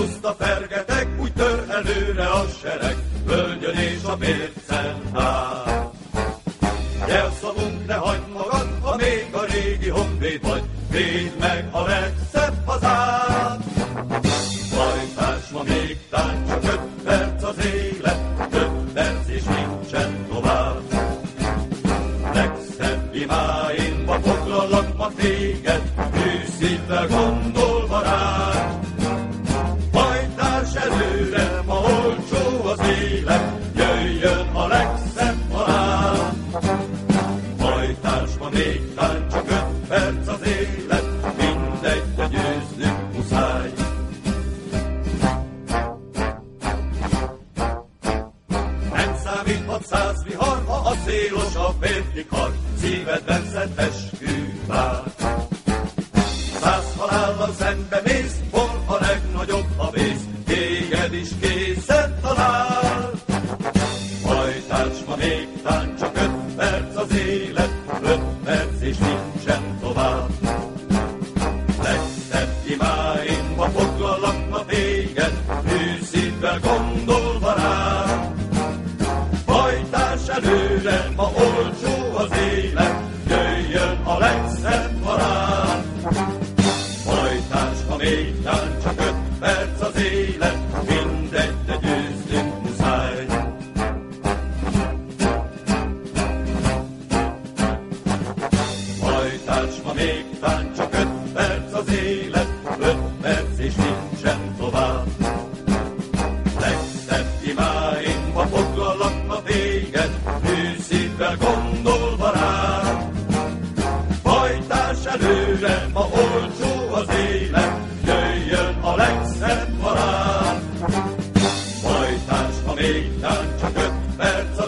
puszta fergetek, úgy tör előre a sereg, völgyön és a mércen áll. Jelszavunk ne hagyd magad, ha még a régi honvéd vagy, védd meg a legszebb hazát. Bajtás ma még tán, csak öt perc az élet, öt perc és nincsen tovább. Legszebb imáimba foglalak ma téged, őszívvel gondolva rád. Jöjjön a legszebb halál. Bajtárs ma még tán, csak öt perc az élet, mindegy, de győznünk muszáj. Nem számíthat száz vihar, ha a szélos a férfi kar, szívedben szent eskü vár. Száz halállal szembe mész, hol a legnagyobb a vész, téged is készen talál. Hajtács ma még tán, csak öt perc az élet, öt perc és nincsen tovább. Legszebb imáimba foglalak ma téged, őszívvel gondolva rád. Hajtás előre, ma olcsó az élet, jöjjön a legszebb barát. Hajtás, ha még tán, és nincsen tovább. Legszebb imáimba foglalakna téged, hűszívvel gondolva rád. Előre, ma olcsó az élet, jöjjön a legszebb barát. Hajtás, ha még csak öt perc